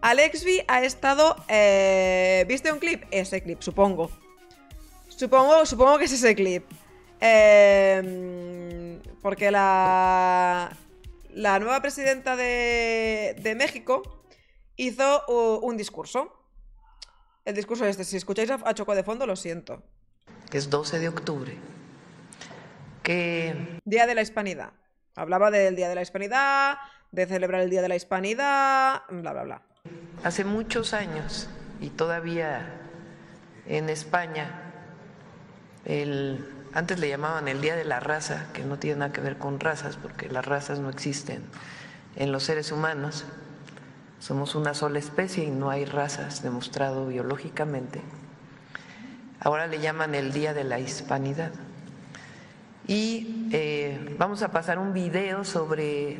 Alexby ha estado. eh, ¿Viste un clip? Ese clip, supongo. Supongo, supongo que es ese clip. Eh, porque la. La nueva presidenta de, de México hizo uh, un discurso. El discurso es este. Si escucháis a, a Choco de fondo, lo siento. que es 12 de octubre, que Día de la Hispanidad. Hablaba del Día de la Hispanidad, de celebrar el Día de la Hispanidad, bla, bla, bla. Hace muchos años y todavía en España, el, antes le llamaban el Día de la Raza, que no tiene nada que ver con razas, porque las razas no existen en los seres humanos. Somos una sola especie y no hay razas demostrado biológicamente. Ahora le llaman el Día de la Hispanidad. Y eh, vamos a pasar un video sobre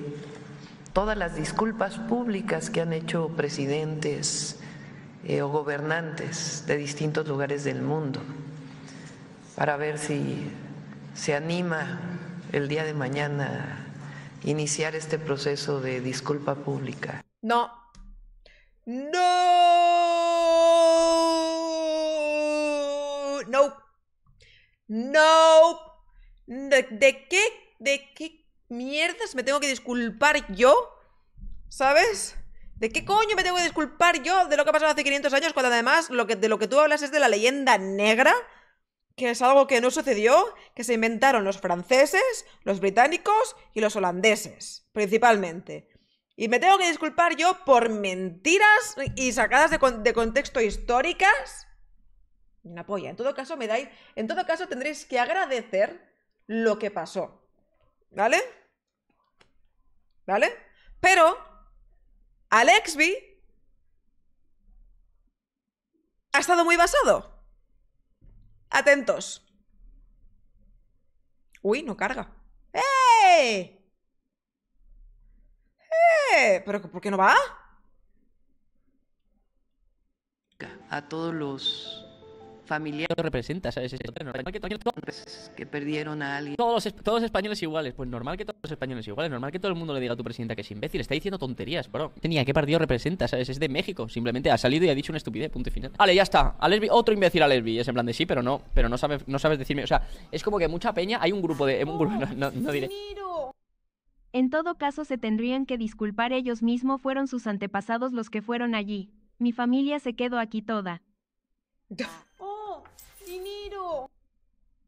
todas las disculpas públicas que han hecho presidentes eh, o gobernantes de distintos lugares del mundo para ver si se anima el día de mañana a iniciar este proceso de disculpa pública. No. No. No. No. ¿De, de qué? ¿De qué mierdas me tengo que disculpar yo? ¿Sabes? ¿De qué coño me tengo que disculpar yo de lo que ha pasado hace 500 años cuando además lo que, de lo que tú hablas es de la leyenda negra? Que es algo que no sucedió, que se inventaron los franceses, los británicos y los holandeses, principalmente. Y me tengo que disculpar yo por mentiras y sacadas de, con- de contexto históricas. Una polla. En todo caso, me dais. En todo caso, tendréis que agradecer lo que pasó. ¿Vale? ¿Vale? Pero. Alexby. Ha estado muy basado. Atentos. Uy, no carga. ¡Eh! ¡Eh! ¿Pero por qué no va? A todos los familiares Lo representa, ¿sabes? Es normal que to- que perdieron a alguien. todos los, es- todos los españoles iguales. Pues normal que todos los españoles iguales. Normal que todo el mundo le diga a tu presidenta que es imbécil. Está diciendo tonterías, bro. Tenía, ¿qué partido representa? ¿Sabes? Es de México. Simplemente ha salido y ha dicho una estupidez, punto y final. Vale, ya está. A Lesbi, otro imbécil a Lesbi. Es en plan de sí, pero no. Pero no sabes, no sabes decirme. O sea, es como que mucha peña. Hay un grupo de. Un grupo, no, no- no diré. En todo caso se tendrían que disculpar ellos mismos, fueron sus antepasados los que fueron allí. Mi familia se quedó aquí toda.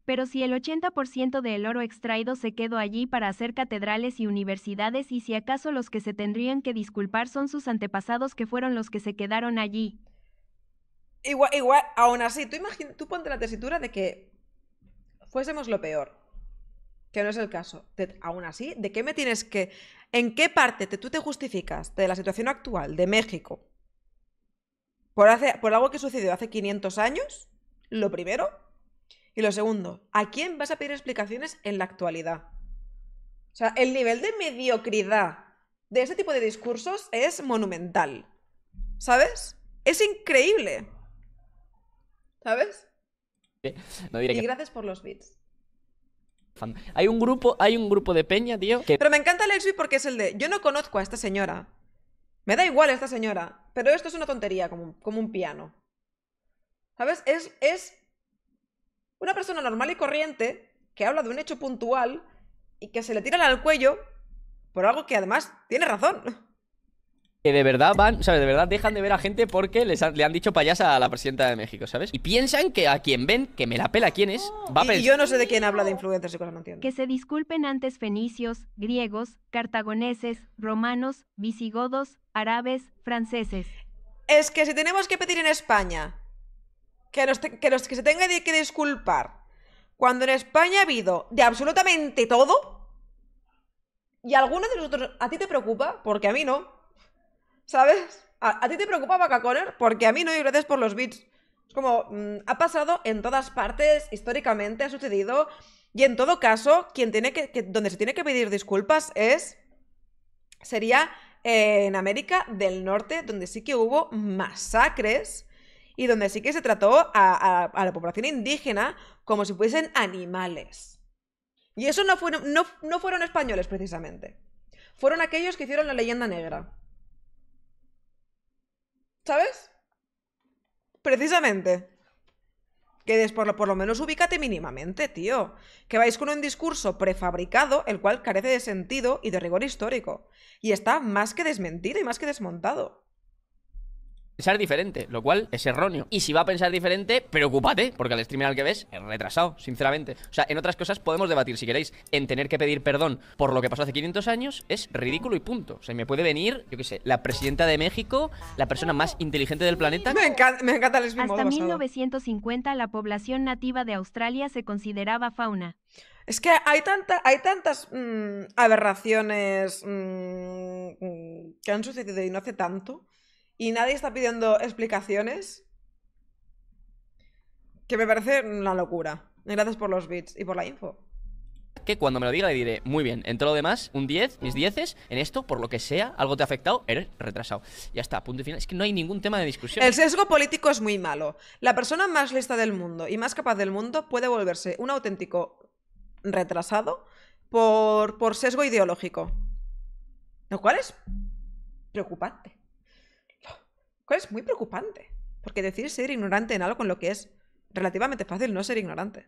Pero si el 80% del oro extraído se quedó allí para hacer catedrales y universidades y si acaso los que se tendrían que disculpar son sus antepasados que fueron los que se quedaron allí. Igual, igual, aún así, tú, imagina, tú ponte la tesitura de que fuésemos lo peor. Que no es el caso. Aún así, ¿de qué me tienes que. ¿En qué parte te, tú te justificas de la situación actual de México por, hace- por algo que sucedió hace 500 años? Lo primero. Y lo segundo, ¿a quién vas a pedir explicaciones en la actualidad? O sea, el nivel de mediocridad de ese tipo de discursos es monumental. ¿Sabes? Es increíble. ¿Sabes? No diré Y que. gracias por los bits. Hay un grupo, hay un grupo de peña, tío. Que Pero me encanta Alexby porque es el de. Yo no conozco a esta señora. Me da igual esta señora. Pero esto es una tontería, como, un- como un piano. ¿Sabes? Es, es una persona normal y corriente que habla de un hecho puntual y que se le tiran al cuello por algo que además tiene razón. que de verdad van, ¿sabes? De verdad dejan de ver a gente porque les han- le han dicho payasa a la presidenta de México, ¿sabes? Y piensan que a quien ven, que me la pela quién es, va a Y, y pensar. yo no sé de quién habla de influencers y cosas, no entiendo. Que se disculpen antes fenicios, griegos, cartagoneses, romanos, visigodos, árabes, franceses. Es que si tenemos que pedir en España que, nos te- que, nos- que se tenga que disculpar cuando en España ha habido de absolutamente todo y alguno de nosotros a ti te preocupa, porque a mí no, ¿sabes? A, ti te preocupa Vaca porque a mí no y gracias por los bits. Es como, mm, ha pasado en todas partes, históricamente ha sucedido y en todo caso, quien tiene que, donde se tiene que pedir disculpas es sería en América del Norte, donde sí que hubo masacres y donde sí que se trató a, la población indígena como si fuesen animales. Y eso no fueron, no, no fueron españoles precisamente. Fueron aquellos que hicieron la leyenda negra. ¿Sabes? Precisamente. Que por, lo, por lo menos ubícate mínimamente, tío. Que vais con un discurso prefabricado, el cual carece de sentido y de rigor histórico. Y está más que desmentido y más que desmontado. Pensar diferente, lo cual es erróneo. Y si va a pensar diferente, preocúpate, porque al streamer al que ves es retrasado, sinceramente. O sea, en otras cosas podemos debatir, si queréis, en tener que pedir perdón por lo que pasó hace 500 años, es ridículo y punto. O sea, me puede venir, yo qué sé, la presidenta de México, la persona más inteligente del planeta. Me encanta, me encanta el Hasta modo basado. 1950 la población nativa de Australia se consideraba fauna. Es que hay, tanta, hay tantas mm, aberraciones mm, mm, que han sucedido y no hace tanto, y nadie está pidiendo explicaciones, que me parece una locura. Gracias por los bits y por la info. Que cuando me lo diga le diré, muy bien, en todo lo demás, un 10, mis 10 en esto, por lo que sea, algo te ha afectado, eres retrasado. Ya está, punto y final. Es que no hay ningún tema de discusión. El sesgo político es muy malo. La persona más lista del mundo y más capaz del mundo puede volverse un auténtico retrasado por, por sesgo ideológico. Lo cual es preocupante. Cual es muy preocupante. Porque decir ser ignorante en algo en lo que es relativamente fácil no ser ignorante.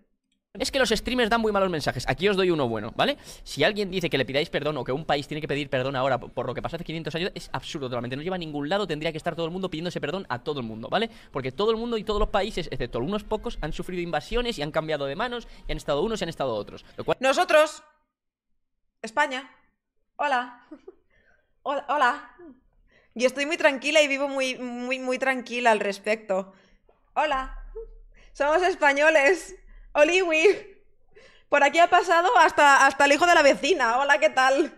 Es que los streamers dan muy malos mensajes. Aquí os doy uno bueno, ¿vale? Si alguien dice que le pidáis perdón o que un país tiene que pedir perdón ahora por, por lo que pasó hace 500 años, es absurdo totalmente. No lleva a ningún lado, tendría que estar todo el mundo pidiéndose perdón a todo el mundo, ¿vale? Porque todo el mundo y todos los países, excepto algunos pocos, han sufrido invasiones y han cambiado de manos y han estado unos y han estado otros. Lo cual Nosotros, España, hola, hola, hola. Y estoy muy tranquila y vivo muy, muy, muy tranquila al respecto. Hola, somos españoles. Oliwi. Por aquí ha pasado hasta, hasta el hijo de la vecina. Hola, ¿qué tal?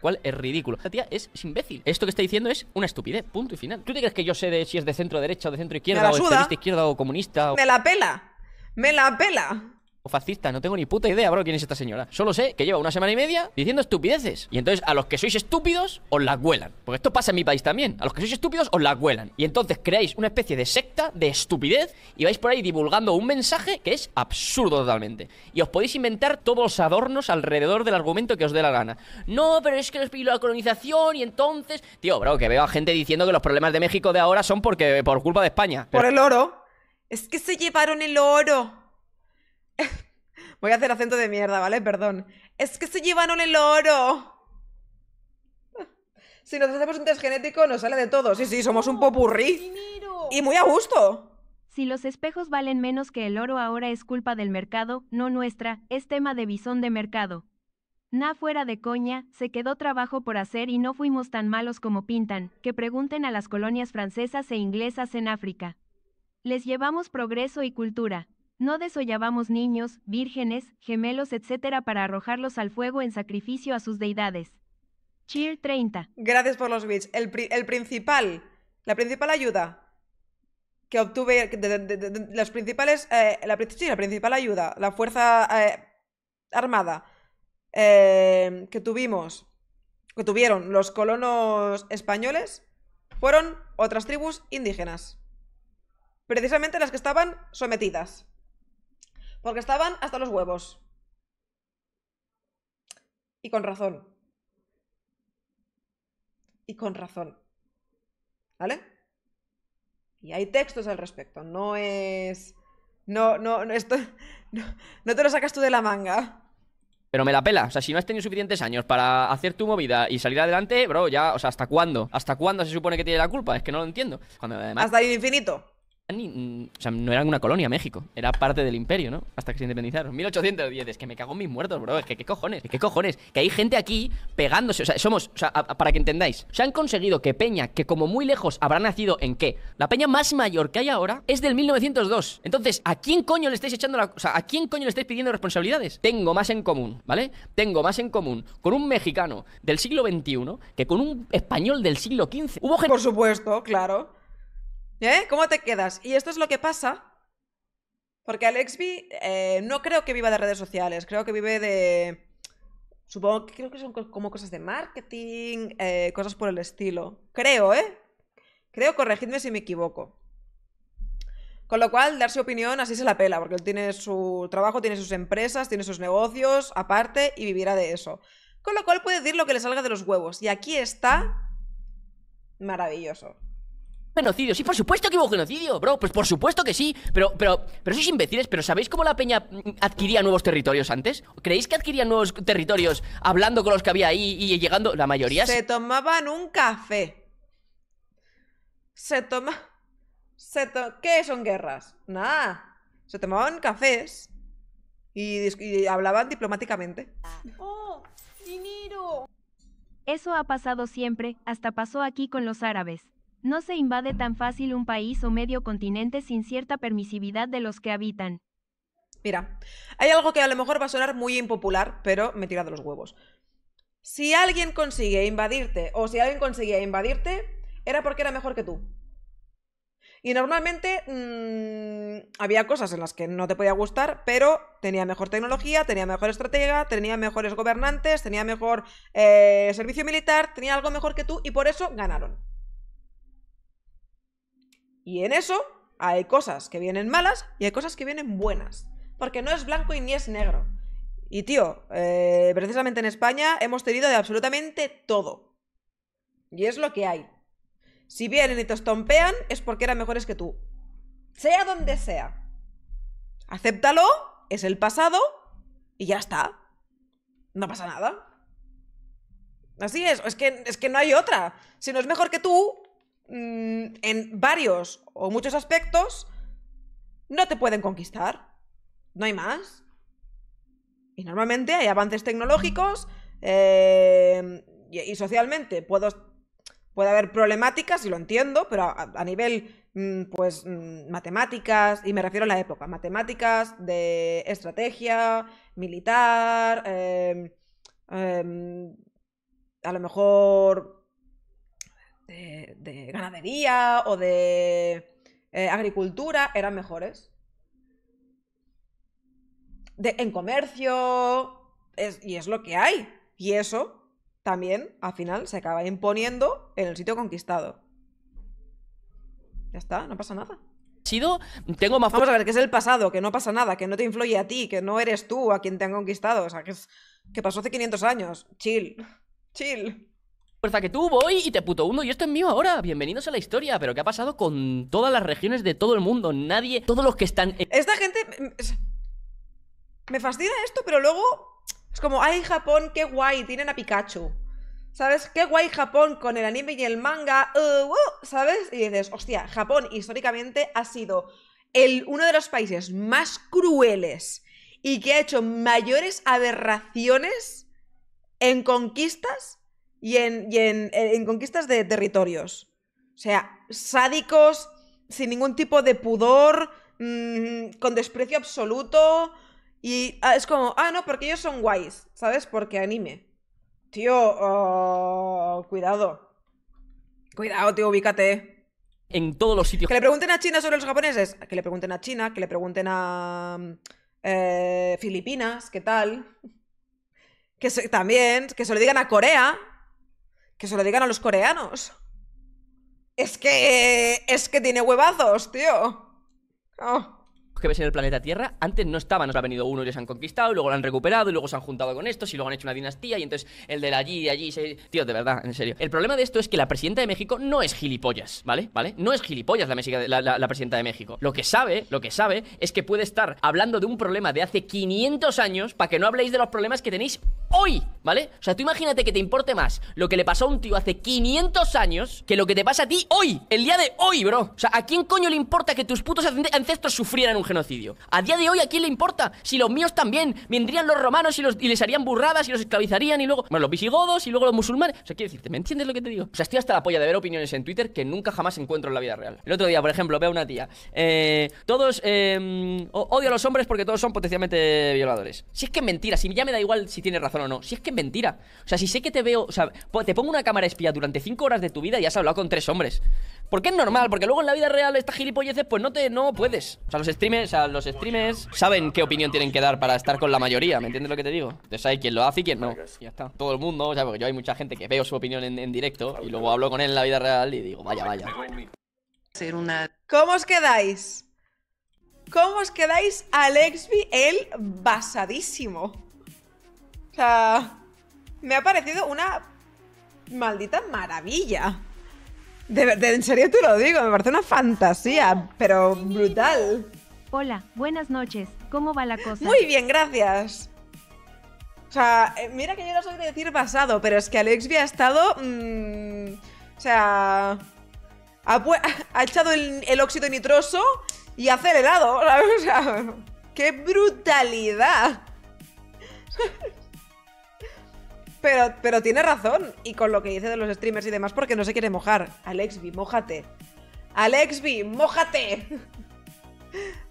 cual es ridículo. Esta tía es invécil. Esto que está diciendo es una estupidez, punto y final. ¿Tú te crees que yo sé de si es de centro derecha o de centro izquierda o extremista izquierda o comunista o, Me la pela. Me la pela. O fascista? No tengo ni puta idea, bro, quién es esta señora. Solo sé que lleva una semana y media diciendo estupideces. Y entonces a los que sois estúpidos os la cuelan. Porque esto pasa en mi país también. A los que sois estúpidos os la cuelan. Y entonces creáis una especie de secta de estupidez y vais por ahí divulgando un mensaje que es absurdo totalmente. Y os podéis inventar todos los adornos alrededor del argumento que os dé la gana. No, pero es que pidió la colonización y entonces... Tío, bro, que veo a gente diciendo que los problemas de México de ahora son porque por culpa de España. Por el oro. Es que se llevaron el oro. Voy a hacer acento de mierda, ¿vale? Perdón. Es que se llevaron el oro. Si nos hacemos un test genético, nos sale de todo. Sí, sí, somos un popurrí. Y muy a gusto. Si los espejos valen menos que el oro ahora es culpa del mercado, no nuestra, es tema de visón de mercado. Na fuera de coña, se quedó trabajo por hacer y no fuimos tan malos como pintan, que pregunten a las colonias francesas e inglesas en África. Les llevamos progreso y cultura. No desollábamos niños, vírgenes, gemelos, etc. para arrojarlos al fuego en sacrificio a sus deidades. Cheer 30. Gracias por los bits. El, pri- el principal, la principal ayuda que obtuve, las principales, eh, la, sí, la principal ayuda, la fuerza eh, armada eh, que tuvimos, que tuvieron los colonos españoles, fueron otras tribus indígenas. Precisamente las que estaban sometidas. Porque estaban hasta los huevos. Y con razón. Y con razón. ¿Vale? Y hay textos al respecto. No es. No, no, no, esto. No, no te lo sacas tú de la manga. Pero me la pela. O sea, si no has tenido suficientes años para hacer tu movida y salir adelante, bro, ya, o sea, ¿hasta cuándo? ¿Hasta cuándo se supone que tiene la culpa? Es que no lo entiendo. Cuando además Hasta el infinito. Mm, o sea, no era una colonia México, era parte del imperio, ¿no? Hasta que se independizaron. 1810, es que me cago en mis muertos, bro. Es que qué cojones, qué cojones. Que hay gente aquí pegándose. O sea, somos, o sea, para que entendáis, se han conseguido que Peña, que como muy lejos habrá nacido en qué? La Peña más mayor que hay ahora es del 1902. Entonces, ¿a quién coño le estáis echando la. O ¿a quién coño le estáis pidiendo responsabilidades? Tengo más en común, ¿vale? Tengo más en común con un mexicano del siglo XXI que con un español del siglo XV. Hubo gente. Por supuesto, claro. ¿Eh? ¿Cómo te quedas? Y esto es lo que pasa. Porque Alexby eh, no creo que viva de redes sociales, creo que vive de. Supongo que creo que son co- como cosas de marketing, eh, cosas por el estilo. Creo, ¿eh? Creo, corregidme si me equivoco. Con lo cual, dar su opinión así se la pela, porque él tiene su trabajo, tiene sus empresas, tiene sus negocios aparte y vivirá de eso. Con lo cual puede decir lo que le salga de los huevos. Y aquí está maravilloso. Genocidio. Sí, por supuesto que hubo genocidio, bro. Pues por supuesto que sí. Pero, pero, pero sois imbéciles. Pero ¿sabéis cómo la peña mm, adquiría nuevos territorios antes? ¿Creéis que adquirían nuevos territorios hablando con los que había ahí y llegando? La mayoría Se tomaban un café. Se toma. Se to- ¿Qué son guerras? Nada. Se tomaban cafés. Y, dis- y hablaban diplomáticamente. ¡Oh! ¡Dinero! Eso ha pasado siempre, hasta pasó aquí con los árabes. No se invade tan fácil un país o medio continente sin cierta permisividad de los que habitan. Mira, hay algo que a lo mejor va a sonar muy impopular, pero me tira de los huevos. Si alguien consigue invadirte o si alguien conseguía invadirte, era porque era mejor que tú. Y normalmente mm, había cosas en las que no te podía gustar, pero tenía mejor tecnología, tenía mejor estratega, tenía mejores gobernantes, tenía mejor eh, servicio militar, tenía algo mejor que tú y por eso ganaron. Y en eso hay cosas que vienen malas y hay cosas que vienen buenas. Porque no es blanco y ni es negro. Y tío, eh, precisamente en España hemos tenido de absolutamente todo. Y es lo que hay. Si vienen y te estompean es porque eran mejores que tú. Sea donde sea. Acéptalo, es el pasado y ya está. No pasa nada. Así es, es que, es que no hay otra. Si no es mejor que tú, mm, en varios o muchos aspectos, no te pueden conquistar. No hay más. Y normalmente hay avances tecnológicos eh, y, socialmente puedo, puede haber problemáticas, y lo entiendo, pero a, a nivel, mm, pues, mm, matemáticas, y me refiero a la época, matemáticas, de estrategia, militar, eh, em, a lo mejor de, de ganadería o de eh, agricultura, eran mejores. De, en comercio, es- y es lo que hay. Y eso también, al final, se acaba imponiendo en el sitio conquistado. Ya está, no pasa nada. sido. Tengo más Vamos a ver, que es el pasado, que no pasa nada, que no te influye a ti, que no eres tú a quien te han conquistado. O sea, que, es, que pasó hace 500 años. Chill. Chill. Fuerza que tú, voy y te puto hundo. Y esto es mío ahora. Bienvenidos a la historia. Pero ¿qué ha pasado con todas las regiones de todo el mundo? Nadie. Todos los que están. Esta gente. mm, es- Me fascina esto, pero luego. Es como, ay, Japón, qué guay, tienen a Pikachu. ¿Sabes? Qué guay Japón con el anime y el manga. uh, ¿Sabes? Y dices, hostia, Japón históricamente ha sido el, uno de los países más crueles y que ha hecho mayores aberraciones en conquistas y en, y en, en conquistas de territorios. O sea, sádicos, sin ningún tipo de pudor, mm, con desprecio absoluto. Y ah, es como, ah, no, porque ellos son guays, ¿sabes? Porque anime. Tío, oh, cuidado. Cuidado, tío, ubícate. en todos los sitios. Que le pregunten a China sobre los japoneses. Que le pregunten a China, que le pregunten a eh, Filipinas, ¿qué tal? Que se- también, que se lo digan a Corea. Que se lo digan a los coreanos. Es que. Es que tiene huevazos, tío. Oh. que ves en el planeta Tierra, antes no estaban, nos ha venido uno y les han conquistado, y luego lo han recuperado, y luego se han juntado con estos, y luego han hecho una dinastía, y entonces el de allí y allí se... Tío, de verdad, en serio. El problema de esto es que la presidenta de México no es gilipollas, ¿vale? ¿Vale? No es gilipollas la, la, la- la presidenta de México. Lo que sabe, lo que sabe, es que puede estar hablando de un problema de hace 500 años para que no habléis de los problemas que tenéis hoy, ¿vale? O sea, tú imagínate que te importe más lo que le pasó a un tío hace 500 años que lo que te pasa a ti hoy, el día de hoy, bro. O sea, ¿a quién coño le importa que tus putos ance- ancestros sufrieran un genocidio? A día de hoy, ¿a quién le importa? Si los míos también, vendrían los romanos y, los, y les harían burradas y los esclavizarían y luego, bueno, los visigodos y luego los musulmanes. O sea, quiero decirte, ¿me entiendes lo que te digo? O sea, estoy hasta la polla de ver opiniones en Twitter que nunca jamás encuentro en la vida real. El otro día, por ejemplo, veo a una tía. eh, todos eh, odio a los hombres porque todos son potencialmente violadores. Si es que es mentira, si ya me da igual si tienes razón o no. Si es que es mentira. O sea, si sé que te veo, o sea, te pongo una cámara espía durante 5 horas de tu vida y has hablado con tres hombres. Porque es normal, porque luego en la vida real estas gilipolleces pues no te no puedes. O sea, los streamers, o sea, los streamers saben qué opinión tienen que dar para estar con la mayoría, ¿me entiendes lo que te digo? Entonces hay quien lo hace y quien no. Y ya está. Todo el mundo, o sea, porque yo hay mucha gente que veo su opinión en, en directo y luego hablo con él en la vida real y digo, vaya, vaya. Ser una ¿Cómo os quedáis? ¿Cómo os quedáis Alexby el basadísimo? O sea, me ha parecido una maldita maravilla. De, de- en serio te lo digo, me parece una fantasía, pero brutal. Hola, buenas noches. ¿Cómo va la cosa? Muy bien, gracias. O sea, eh, mira que yo no soy de decir basado, pero es que Alexby ha estado. mm, o sea. Ha, echado el, el óxido nitroso y ha acelerado. ¿sabes? O sea, ¡qué brutalidad! Pero, tiene razón. Y con lo que dice de los streamers y demás, porque no se quiere mojar. Alexby, mójate. Alexby, mójate.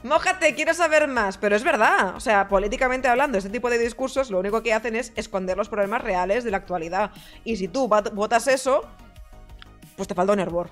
Mójate, quiero saber más. Pero es verdad. O sea, políticamente hablando, este tipo de discursos lo único que hacen es esconder los problemas reales de la actualidad. Y si tú votas eso, pues te falta un hervor.